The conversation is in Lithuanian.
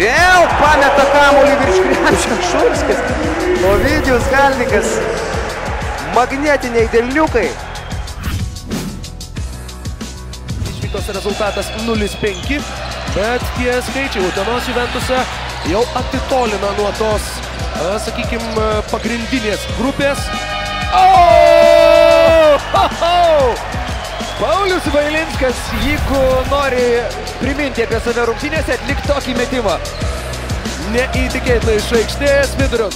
Vėl pameta kamuolį virš krepšio Šurskis. Ovidijus Galdikas. Magnetiniai dėliukai. Išvykos rezultatas 0-5, bet tie skaičiai Utenos Juventusą jau atitolina nuo tos, sakykime, pagrindinės grupės. Oh! Paulius Vailinskas, jeigu nori priminti apie save rungtynėse, atlik tokį metimą. Neįtikėtinai iš aikštės vidurio